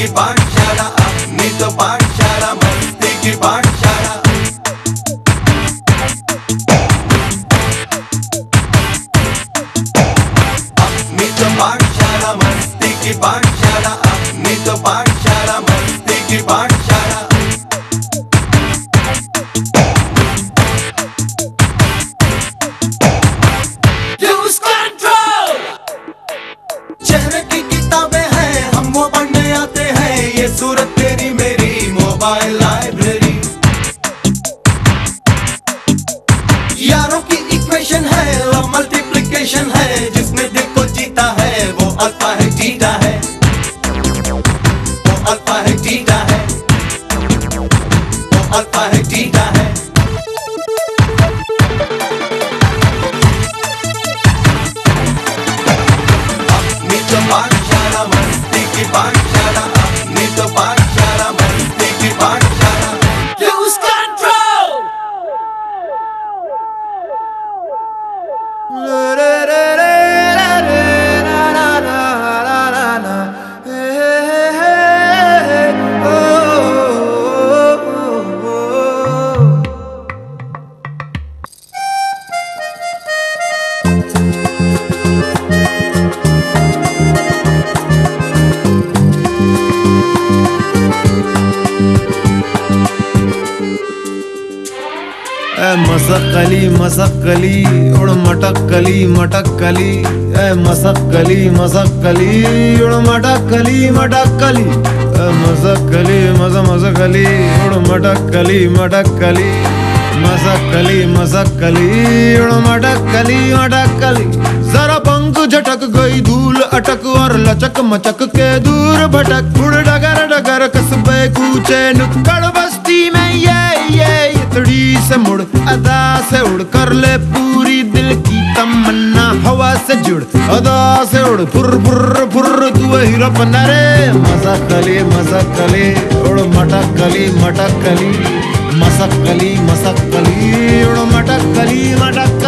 की पाठशाला अपनी तो पाठशाला मस्ती की पाठशाला यारों की इक्वेशन है मल्टीप्लिकेशन है। जिसने दिल को जीता है, वो आता है जीता है। ए मसक्कली मसक्कली, उड़ मटक्कली मटक्कली, ए, मसक्कली मसक्कली, उड़ मटक्कली मटक्कली, ए, मसक्कली, मस, मसक्कली, उड़ मटक्कली मटक्कली, मसक्कली मसक्कली, उड़ मटक्कली मटक्कली। जरा पंख झटक गई, धूल अटक और लचक मचक के दूर भटक। उड़ डगर डगर कसबे कूचे, नुक्कड़ बस्ती में ये ये, इतड़ी से मुड़, अदा से उड़, कर ले पूरी दिल की तमन्ना, हवा से जुड़, अदा से उड़ फुर फुर फुर तू हीरो बना रे। मज़ा कली मज़ा कली, उड़ मसक कली मसक कली, उड़, मटक कली जिया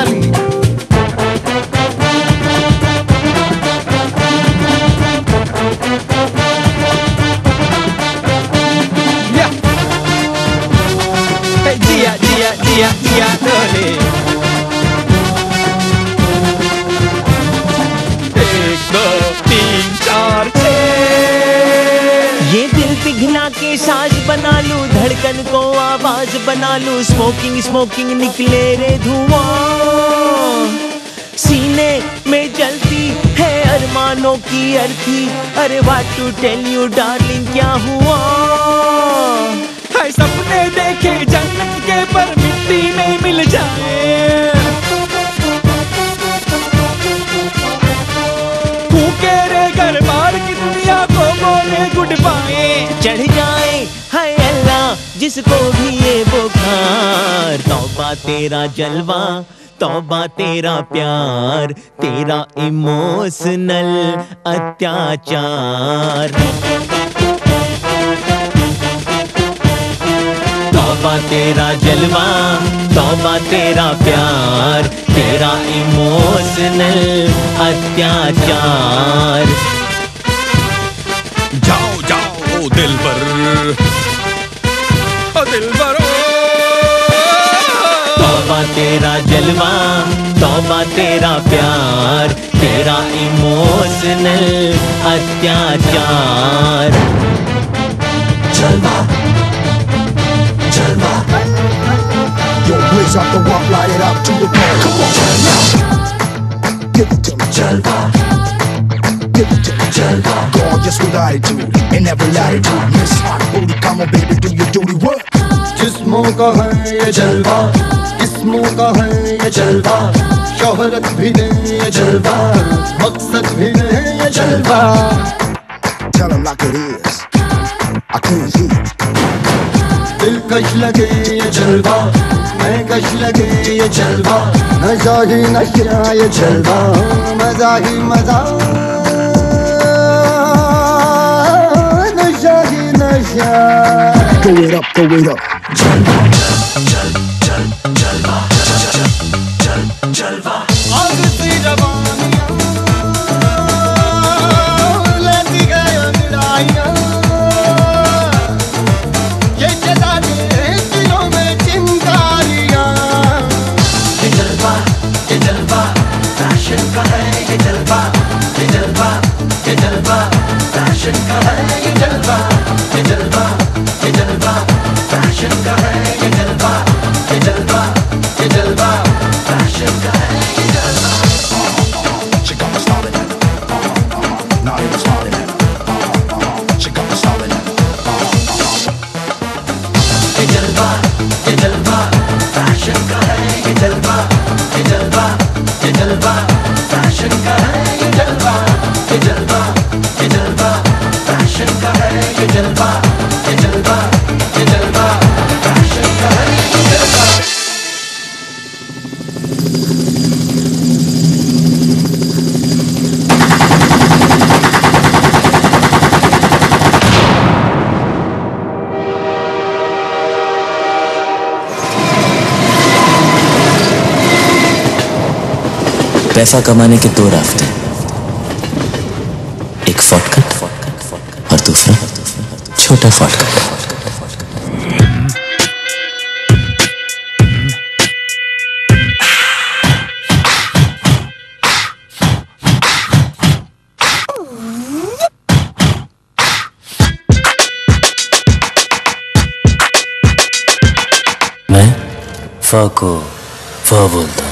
पिघला के साज बना लू, धड़कन को आवाज़ बना लू। स्मोकिंग स्मोकिंग निकले रे धुआँ। सीने में जलती है अरमानों की अर्थी। अरे what to tell you darling क्या हुआ? जिसको भी ये बुखार तौबा तेरा जलवा, तौबा तेरा प्यार, तेरा इमोशनल अत्याचार। तौबा तेरा जलवा, तौबा तेरा प्यार, तेरा इमोशनल अत्याचार। जाओ जाओ, दिल पर। ओ दिल पर तौबा तेरा जलवा तौबा तेरा प्यार तेरा इमोशनल अत्याचार जलवा जलवा Yo, blaze up the walk, light it up to the bone. Come on, give it to me. जलवा Give it to me. जलवा Gorgeous with attitude in every latitude. Miss Hot Booty, come on, baby, do your duty work. जिस्मों का है ये जलवा किस्मों का है ये जलवा शोहरत भी दे ये जलवा मकसद भी दे ये जलवा Tell 'em like it is. I can't heat. दिल कश लगे ये जलवा मैं कश लगे ये जलवा नशा ही नशा ये जलवा मज़ा ही मज़ा नशा ही नशा Go it up, go it up. जलवा का है जलवा जलवा जलवा फ़ैशन का है ये पैसा कमाने के दो रास्ते एक शॉर्टकट और दूसरा छोटा शॉर्टकट मैं फ को फ बोलता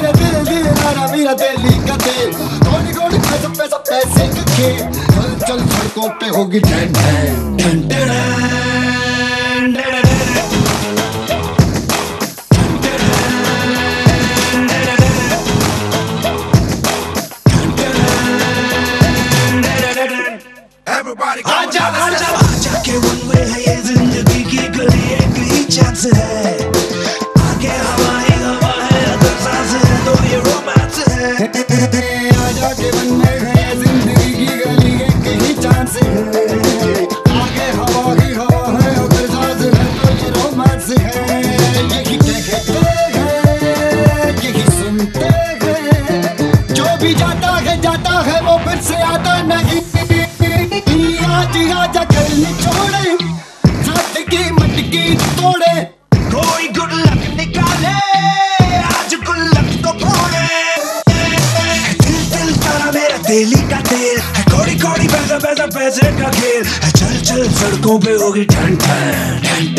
अरे रे रे दिल दिल तारा मेरा दिल्ली का दिल गोली गोली पैसा पैसा पैसे का खेल चल चल सड़कों पे होगी ठंड फिर से आता नहीं। छोड़े साथ की मटकी तोड़े। कोई गुड निकाले, आज गुड लक फोड़े। दिल दिल तारा मेरा तेली का है, कोड़ी कोड़ी पैसा पैसा पैसे का खेल चल चल, सड़कों पे होगी ठंड ठंड ठंड।